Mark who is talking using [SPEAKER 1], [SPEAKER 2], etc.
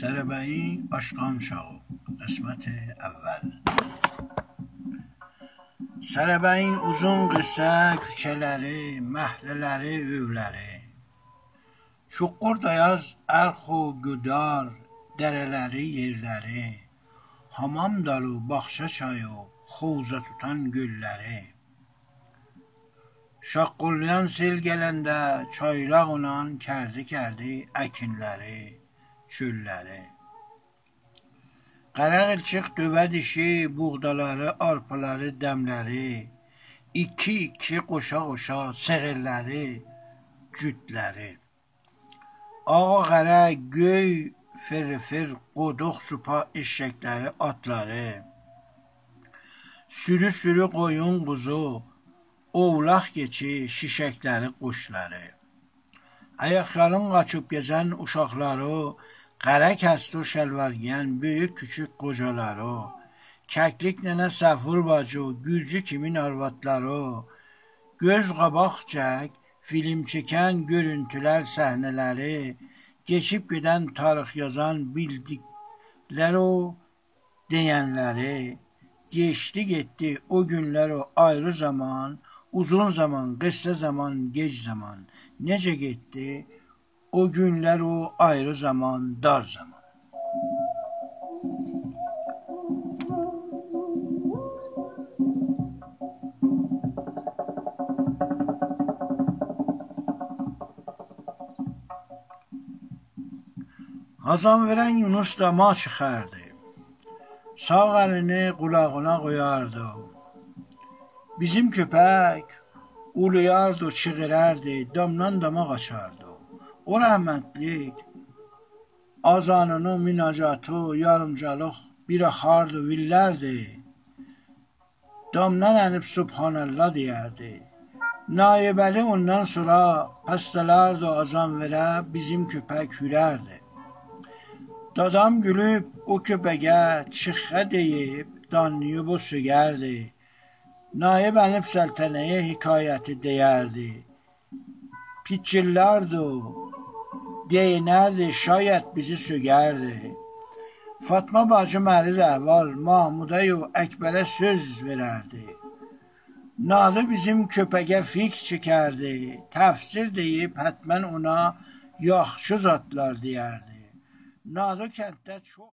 [SPEAKER 1] Sərəbəyin Aşqan uşağı qismət əvvəl Sərəbəyin uzun qısa küçələri, məhəllələri, övləri Çuqur dayaz ərxu güdar, dərələri, yerləri Hamam dalı, bağça çayı, xovza tutan gölləri Şaqqulayan sel gələndə çaylaq olan kərdi-kərdi əkinləri çölləri. Qəraq ilçıq dövə dişi, buğdaları, arpaları, dəmləri, iki-iki qoşa-qoşa sığırları, cütləri. Ağa qərə, göy, fır-fır, qoduq, supa, eşəkləri, atları, sürü-sürü qoyun, quzu, ovlaq keçi, şişəkləri, quşları. Ayaqyalın qaçıb gəzən uşaqları, Qərə kəstur şəlvar giyən böyük küçük qocaları, kəklik nənə Səfur bacı, gülcü kimin arvadları, göz qabaq çək, film çəkən görüntülər səhnələri, keçib gedən tarix yazan bildiklər o deyənləri, geçdi getdi o günlər o ayrı zaman, uzun zaman, qısa zaman, gec zaman, necə getdi? O günlər o ayrı zaman, dar zaman. Hazan verən Yunus da ma çıxardı. Sağ əlini qulağına qoyardı. Bizim köpək uluyardı, çığırardı, damdan dama qaçardı. O rəhmətlik azanını, minacatı, yarımcalıq bir axardı, villərdi. Damdan ənib Subhanallah deyərdi. Naibəli ondan sonra pəstələrdi azan verə, bizim köpək hürərdi. Dadam gülüb o köpəyə çıxə deyib, danlayıb o sögərdi. Naib ənib səltənəyə hekayəti deyərdi. Piçillərdi deyinərdi, şayət bizi sögərdi. Fatma bacı məriz əhval, Mahmuda yo Əkbərə söz verərdi. Nadı bizim köpəgə fik çəkərdi, təfsir deyib hətmən ona yaxşı zatlar deyərdi. Nazıkent'te çok